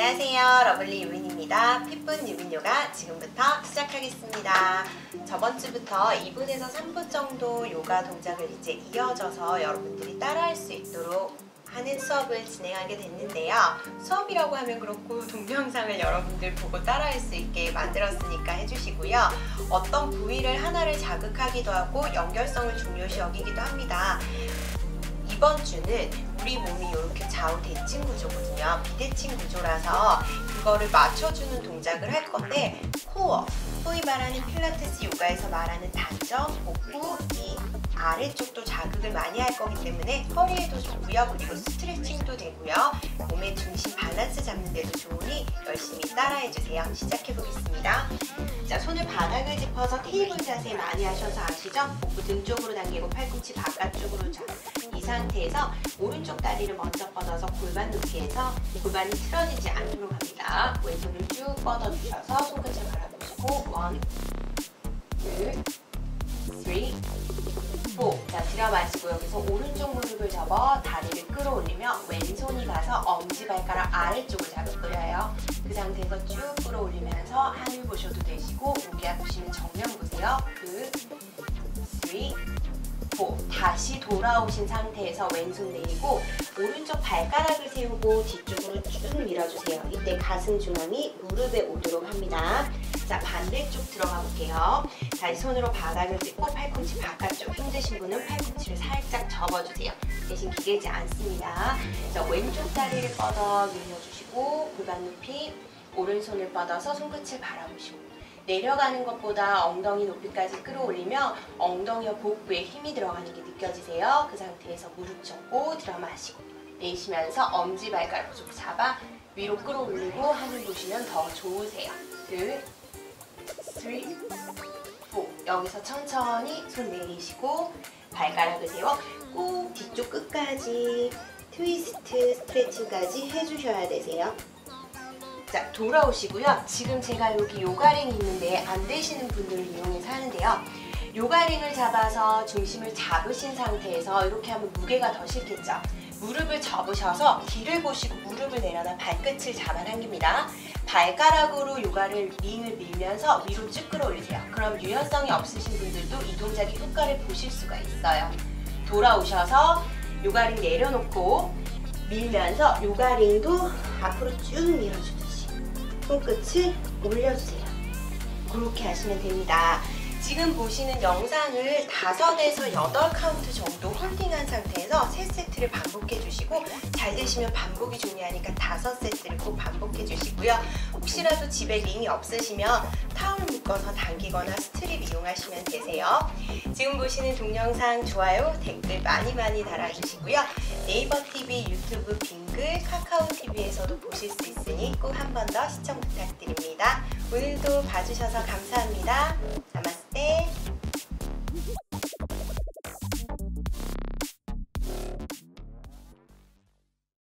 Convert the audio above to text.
안녕하세요. lovely 유민입니다. 핏분 유민 요가 지금부터 시작하겠습니다. 저번 주부터 2분에서 3분 정도 요가 동작을 이제 이어져서 여러분들이 따라할 수 있도록 하는 수업을 진행하게 됐는데요. 수업이라고 하면 그렇고 동영상을 여러분들 보고 따라할 수 있게 만들었으니까 해주시고요. 어떤 부위를 하나를 자극하기도 하고 연결성을 중요시 여기기도 합니다 이번 주는 우리 몸이 이렇게 좌우 대칭 구조거든요. 비대칭 구조라서 그거를 맞춰주는 동작을 할 건데 코어, 소위 말하는 필라테스 요가에서 말하는 단전, 복부, 이 아래쪽도 자극을 많이 할 거기 때문에 허리에도 좋고요. 그리고 스트레칭도 되고요. 몸의 중심 밸런스 잡는 데도 좋으니 열심히 따라해주세요. 시작해보겠습니다. 자, 손을 바닥을 짚어서 테이블 자세 많이 하셔서 아시죠? 복부 등 쪽으로 당기고 팔꿈치 바깥쪽으로 잡. 이 상태에서 오른쪽 다리를 먼저 뻗어서 골반 높이에서 골반이 틀어지지 않도록 합니다. 왼손을 쭉 뻗어주셔서 손끝을 바라보시고 one, 둘, three, four. 자, 들어 마시고 여기서 오른쪽 무릎 을 접어 다리를 끌어올리며 왼손이 가서 엄지발가락 아래쪽을 잡아끌어요. 그 상태에서 쭉 끌어올리면서 하늘 보셔도 되시고 목이 아프시면 정면 보세요. 둘, three, four. 다시 돌아오신 상태에서 왼손 내리고 오른쪽 발가락을 세우고 뒤쪽으로 쭉 밀어주세요. 이때 가슴 중앙이 무릎에 오도록 합니다. 자 반대쪽 들어가 볼게요. 다시 손으로 바닥을 짚고 팔꿈치 바깥쪽 힘드신 분은 팔꿈치를 살짝 접어주세요. 대신 기대지 않습니다. 자 왼쪽 다리를 뻗어 밀려주시고 골반 높이 오른손을 뻗어서 손끝을 바라보시고 내려가는 것보다 엉덩이 높이까지 끌어올리며 엉덩이와 복부에 힘이 들어가는 게 느껴지세요. 그 상태에서 무릎 접고 들어 마시고 내쉬면서 엄지발가락 쭉 잡아 위로 끌어올리고 하늘 보시면 더 좋으세요. 둘. 여기서 천천히 손 내리시고 발가락을 세워 꼭 뒤쪽 끝까지 트위스트 스트레칭까지 해주셔야 되세요. 자 돌아오시고요. 지금 제가 여기 요가링이 있는데 안 되시는 분들을 이용해서 하는데요. 요가링을 잡아서 중심을 잡으신 상태에서 이렇게 하면 무게가 더 실겠죠. 무릎을 접으셔서 뒤를 보시고 무릎을 내려놔 발끝을 잡아당깁니다. 발가락으로 요가를 링을 밀면서 위로 쭉 끌어올리세요. 그럼 유연성이 없으신 분들도 이 동작의 효과를 보실 수가 있어요. 돌아오셔서 요가링 내려놓고 밀면서 요가링도 앞으로 쭉 밀어주듯이 손끝을 올려주세요. 그렇게 하시면 됩니다. 지금 보시는 영상을 5에서 8카운트 정도 홀딩한 상태에서 3세트를 반복해 주시고 잘 되시면 반복이 중요하니까 5세트를 꼭 반복해 주시고요. 혹시라도 집에 링이 없으시면 타올 묶어서 당기거나 스트랩 이용하시면 되세요. 지금 보시는 동영상 좋아요, 댓글 많이 많이 달아주시고요. 네이버 TV, 유튜브, 빙글, 카카오 TV에서도 보실 수 있으니 꼭 한 번 더 시청 부탁드립니다. 오늘도 봐주셔서 감사합니다. Beijo!